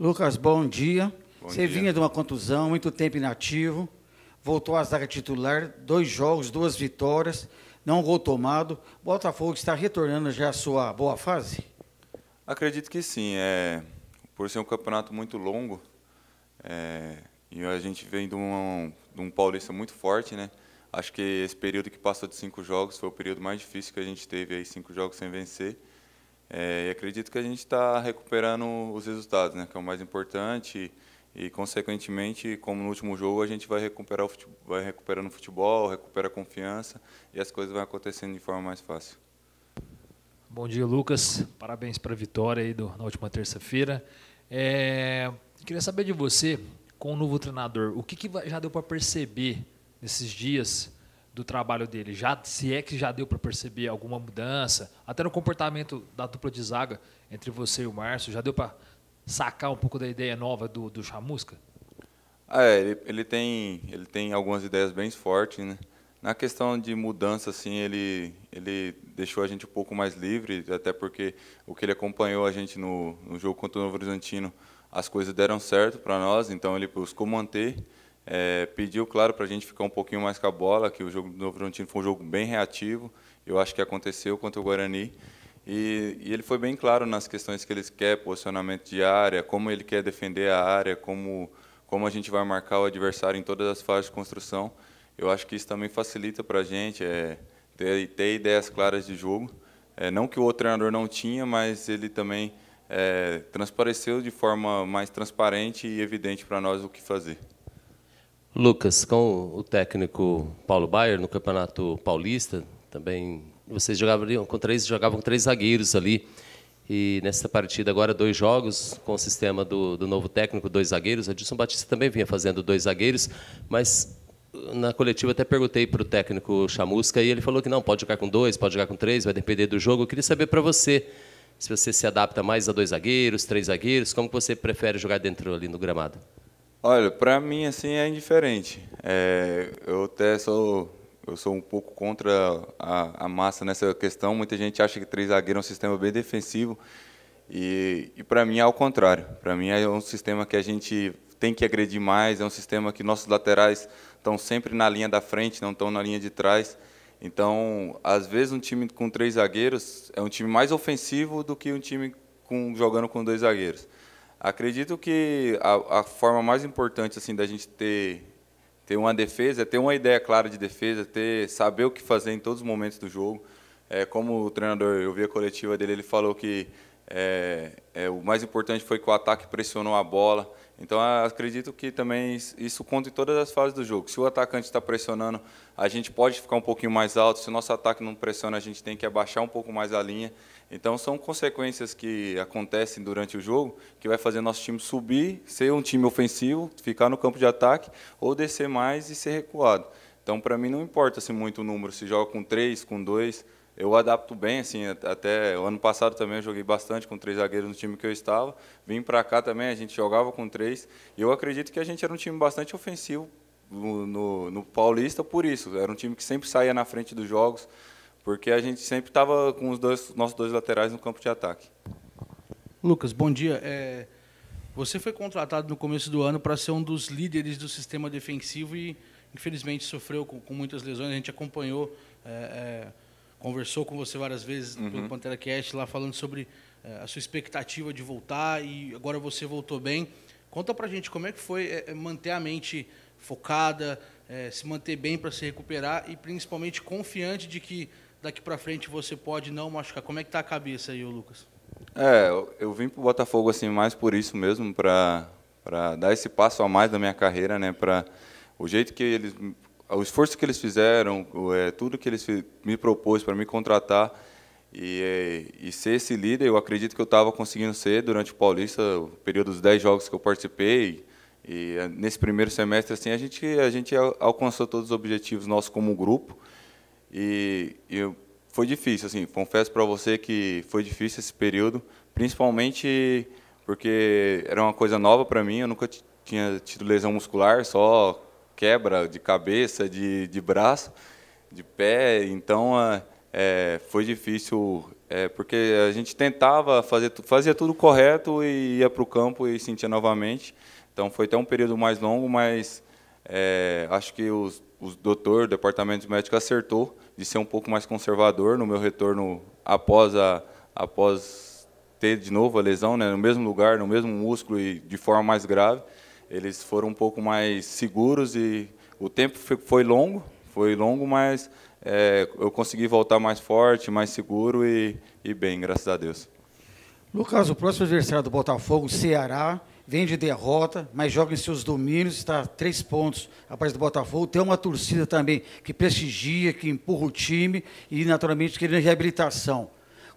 Lucas, bom dia. Bom Você dia. vinha de uma contusão, muito tempo inativo, voltou à zaga titular, dois jogos, duas vitórias, não gol tomado. Botafogo está retornando já à sua boa fase? Acredito que sim. É, por ser um campeonato muito longo, é, e a gente vem de um, de um paulista muito forte, né? Acho que esse período que passou de cinco jogos foi o período mais difícil que a gente teve, aí cinco jogos sem vencer. É, e acredito que a gente está recuperando os resultados, né? Que é o mais importante. E, consequentemente, como no último jogo, a gente vai recuperar o futebol, vai recuperando o futebol, recupera a confiança e as coisas vão acontecendo de forma mais fácil. Bom dia, Lucas. Parabéns para a vitória aí do, na última terça-feira. É, queria saber de você, com o novo treinador, o que, que já deu para perceber nesses dias do trabalho dele? Já, se é que já deu para perceber alguma mudança, até no comportamento da dupla de zaga entre você e o Márcio, já deu para sacar um pouco da ideia nova do, do Chamusca? É, ele, ele tem ele tem algumas ideias bem fortes, né? Na questão de mudança, assim, ele ele deixou a gente um pouco mais livre, até porque o que ele acompanhou a gente no, no jogo contra o Novo Horizontino, as coisas deram certo para nós, então ele buscou manter, é, pediu, claro, para a gente ficar um pouquinho mais com a bola, que o jogo do Novo Horizontino foi um jogo bem reativo, eu acho que aconteceu contra o Guarani, e, e ele foi bem claro nas questões que ele quer, posicionamento de área, como ele quer defender a área, como, como a gente vai marcar o adversário em todas as fases de construção. Eu acho que isso também facilita para a gente é, ter, ter ideias claras de jogo. É, não que o outro treinador não tinha, mas ele também é, transpareceu de forma mais transparente e evidente para nós o que fazer. Lucas, com o técnico Paulo Baier no Campeonato Paulista, também vocês jogavam com três, jogavam com três zagueiros ali. E nessa partida agora dois jogos com o sistema do, do novo técnico, dois zagueiros. Adilson Batista também vinha fazendo dois zagueiros, mas na coletiva até perguntei para o técnico Chamusca e ele falou que não, pode jogar com dois, pode jogar com três, vai depender do jogo. Eu queria saber para você se você se adapta mais a dois zagueiros, três zagueiros, como você prefere jogar dentro ali no gramado? Olha, para mim assim é indiferente. É, eu até sou eu sou um pouco contra a, a, massa nessa questão. Muita gente acha que três zagueiros é um sistema bem defensivo e, e para mim é ao contrário. Para mim é um sistema que a gente tem que agredir mais. É um sistema que nossos laterais estão sempre na linha da frente, não estão na linha de trás. Então, às vezes um time com três zagueiros é um time mais ofensivo do que um time com, jogando com dois zagueiros. Acredito que a, a, forma mais importante assim da gente ter ter uma defesa é ter uma ideia clara de defesa, ter saber o que fazer em todos os momentos do jogo. É, como o treinador, eu vi a coletiva dele, ele falou que é, é, o mais importante foi que o ataque pressionou a bola. Então, acredito que também isso conta em todas as fases do jogo. Se o atacante está pressionando, a gente pode ficar um pouquinho mais alto. Se o nosso ataque não pressiona, a gente tem que abaixar um pouco mais a linha. Então, são consequências que acontecem durante o jogo que vai fazer nosso time subir, ser um time ofensivo, ficar no campo de ataque, ou descer mais e ser recuado. Então, para mim, não importa assim, muito o número, se joga com três, com dois. Eu adapto bem, assim, até o ano passado também eu joguei bastante com três zagueiros no time que eu estava. Vim para cá também, a gente jogava com três. E eu acredito que a gente era um time bastante ofensivo no, no, no Paulista por isso. Era um time que sempre saía na frente dos jogos, porque a gente sempre estava com os dois, nossos dois laterais no campo de ataque. Lucas, bom dia. É, você foi contratado no começo do ano para ser um dos líderes do sistema defensivo e, infelizmente, sofreu com, com muitas lesões. A gente acompanhou, é, é, conversou com você várias vezes uhum. pelo Pantera Cast lá falando sobre é, a sua expectativa de voltar e agora você voltou bem. Conta pra gente como é que foi é, manter a mente focada, é, se manter bem para se recuperar e principalmente confiante de que daqui para frente você pode não machucar. Como é que tá a cabeça aí, Lucas? É, eu, eu vim para o Botafogo assim mais por isso mesmo, para para dar esse passo a mais da minha carreira, né? Para o jeito que eles, o esforço que eles fizeram, é, tudo que eles me propôs para me contratar e, é, e ser esse líder, eu acredito que eu estava conseguindo ser durante o Paulista, o período dos 10 jogos que eu participei. E, e nesse primeiro semestre assim a gente a gente alcançou todos os objetivos nossos como grupo e, e foi difícil assim confesso para você que foi difícil esse período principalmente porque era uma coisa nova para mim eu nunca tinha tido lesão muscular só quebra de cabeça de, de braço de pé então é, foi difícil é, porque a gente tentava fazer fazia tudo correto e ia para o campo e sentia novamente. Então foi até um período mais longo, mas é, acho que os, os doutor, o departamento médico acertou de ser um pouco mais conservador no meu retorno após a após ter de novo a lesão, né, no mesmo lugar, no mesmo músculo e de forma mais grave. Eles foram um pouco mais seguros e o tempo foi longo, foi longo, mas é, eu consegui voltar mais forte, mais seguro e, e bem, graças a Deus. Lucas, o próximo adversário do Botafogo, Ceará, vem de derrota, mas joga em seus domínios, está a três pontos atrás do Botafogo. Tem uma torcida também que prestigia, que empurra o time e, naturalmente, querendo reabilitação.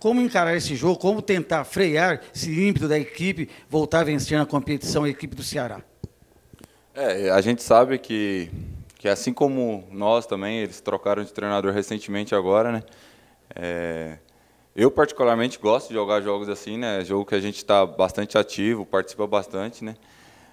Como encarar esse jogo? Como tentar frear esse ímpeto da equipe voltar a vencer na competição a equipe do Ceará? É, a gente sabe que que assim como nós também, eles trocaram de treinador recentemente agora, né? É, eu particularmente gosto de jogar jogos assim, né? Jogo que a gente está bastante ativo, participa bastante, né?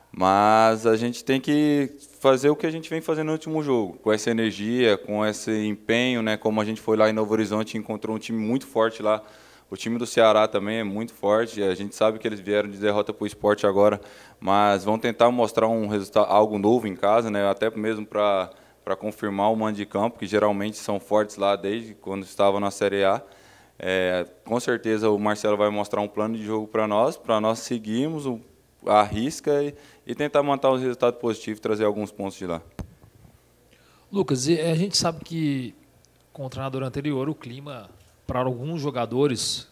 Mas a gente tem que fazer o que a gente vem fazendo no último jogo, com essa energia, com esse empenho, né? Como a gente foi lá em Novo Horizonte e encontrou um time muito forte lá. O time do Ceará também é muito forte. A gente sabe que eles vieram de derrota para o esporte agora, mas vão tentar mostrar um resultado, algo novo em casa, né? Até mesmo para para confirmar o mando de campo, que geralmente são fortes lá desde quando estavam na Série A. É, com certeza o Marcelo vai mostrar um plano de jogo para nós, para nós seguirmos a risca e, e tentar manter os resultados positivos e trazer alguns pontos de lá. Lucas, a gente sabe que com o treinador anterior o clima para alguns jogadores,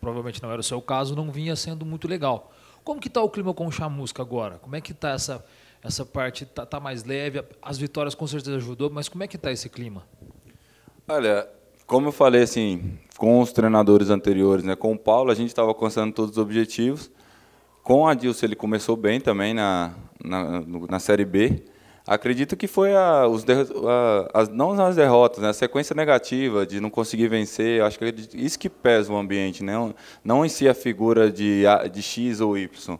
provavelmente não era o seu caso, não vinha sendo muito legal. Como que está o clima com o Chamusca agora? Como é que está essa, essa parte? Está tá mais leve? As vitórias com certeza ajudou, mas como é que está esse clima? Olha, como eu falei assim, com os treinadores anteriores, né, com o Paulo, a gente estava alcançando todos os objetivos. Com a Dilson ele começou bem também na, na, na Série B. Acredito que foi a, os a, as, não as derrotas, né, a sequência negativa de não conseguir vencer. Acho que isso que pesa o ambiente, né? não em si a figura de, de X ou Y.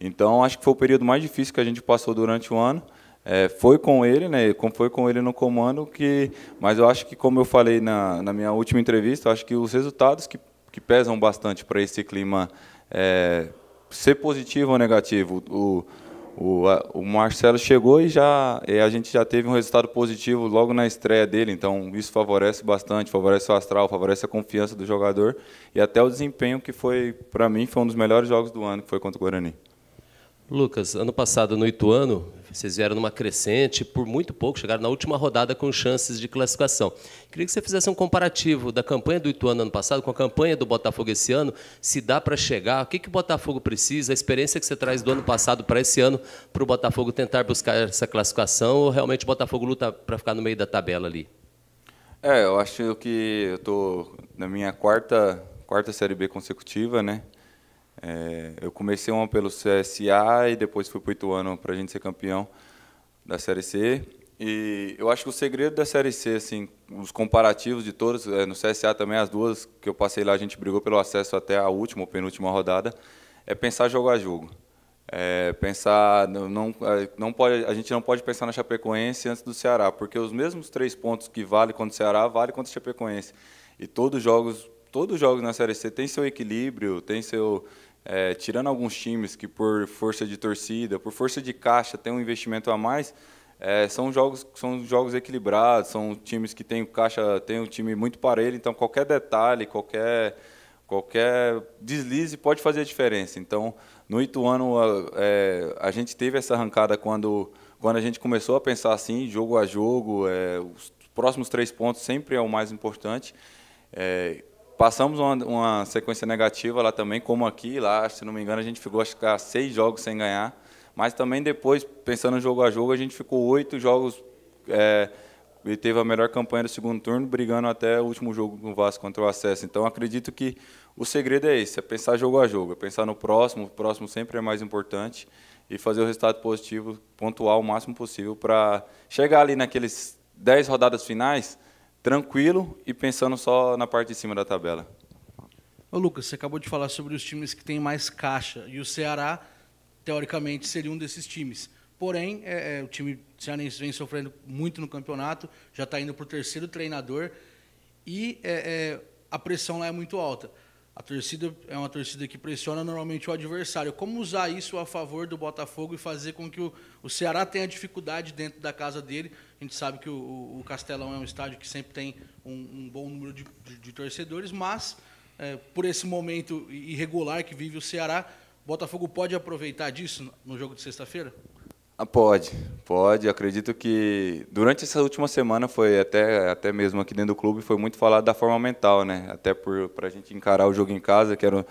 Então, acho que foi o período mais difícil que a gente passou durante o ano. É, foi com ele, né? Foi com ele no comando que, mas eu acho que, como eu falei na, na minha última entrevista, acho que os resultados que, que pesam bastante para esse clima é, ser positivo ou negativo. O, o, o Marcelo chegou e já a gente já teve um resultado positivo logo na estreia dele, então isso favorece bastante, favorece o astral, favorece a confiança do jogador e até o desempenho que foi, para mim, foi um dos melhores jogos do ano, que foi contra o Guarani. Lucas, ano passado no Ituano, vocês vieram numa crescente, por muito pouco, chegaram na última rodada com chances de classificação. Queria que você fizesse um comparativo da campanha do Ituano ano passado com a campanha do Botafogo esse ano, se dá para chegar, o que, que o Botafogo precisa, a experiência que você traz do ano passado para esse ano, para o Botafogo tentar buscar essa classificação, ou realmente o Botafogo luta para ficar no meio da tabela ali? É, eu acho que eu estou na minha quarta, quarta Série B consecutiva, né? É, eu comecei uma pelo CSA e depois fui para o Ituano para a gente ser campeão da Série C. E eu acho que o segredo da Série C, assim, os comparativos de todos, é, no CSA também, as duas que eu passei lá, a gente brigou pelo acesso até a última ou penúltima rodada, é pensar jogo a jogo. É, pensar, não, é, não pode, a gente não pode pensar na Chapecoense antes do Ceará, porque os mesmos três pontos que vale contra o Ceará, vale contra o Chapecoense. E todos os jogos, todos os jogos na Série C têm seu equilíbrio, tem seu é, tirando alguns times que por força de torcida, por força de caixa, tem um investimento a mais, é, são jogos são jogos equilibrados, são times que têm caixa, tem um time muito parelho, então qualquer detalhe, qualquer qualquer deslize pode fazer a diferença. Então, no Ituano, é, a gente teve essa arrancada quando quando a gente começou a pensar assim, jogo a jogo, é, os próximos três pontos sempre é o mais importante. É, Passamos uma, uma, sequência negativa lá também, como aqui, lá, se não me engano, a gente ficou acho que seis jogos sem ganhar. Mas também depois, pensando jogo a jogo, a gente ficou oito jogos é, e teve a melhor campanha do segundo turno, brigando até o último jogo no Vasco contra o Acesso. Então acredito que o segredo é esse, é pensar jogo a jogo, é pensar no próximo, o próximo sempre é mais importante e fazer o resultado positivo, pontuar o máximo possível para chegar ali naqueles dez rodadas finais tranquilo e pensando só na parte de cima da tabela. Ô Lucas, você acabou de falar sobre os times que têm mais caixa e o Ceará, teoricamente, seria um desses times. Porém, é, é, o time cearense vem sofrendo muito no campeonato, já está indo para o terceiro treinador e é, é a pressão lá é muito alta. A torcida é uma torcida que pressiona normalmente o adversário. Como usar isso a favor do Botafogo e fazer com que o, o Ceará tenha dificuldade dentro da casa dele? A gente sabe que o, o Castelão é um estádio que sempre tem um, um bom número de, de, de torcedores, mas é, por esse momento irregular que vive o Ceará, Botafogo pode aproveitar disso no jogo de sexta-feira? Ah, pode, pode. Acredito que durante essa última semana foi até, até mesmo aqui dentro do clube foi muito falado da forma mental, né? Até para a gente encarar o jogo em casa, que era,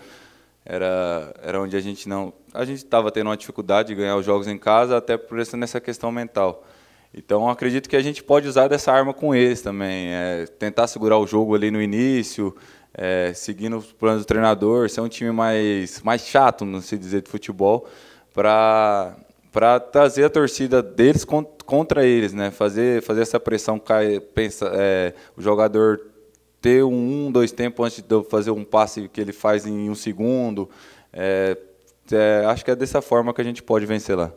era, era onde a gente não a gente estava tendo uma dificuldade de ganhar os jogos em casa, até por essa nessa questão mental. Então acredito que a gente pode usar dessa arma com eles também, é, tentar segurar o jogo ali no início, é, seguindo os planos do treinador, ser um time mais mais chato, não se dizer de futebol, para para trazer a torcida deles contra eles, né? Fazer, fazer essa pressão cair, pensa, é, o jogador ter um, dois tempos antes de fazer um passe que ele faz em um segundo. É, é, acho que é dessa forma que a gente pode vencer lá.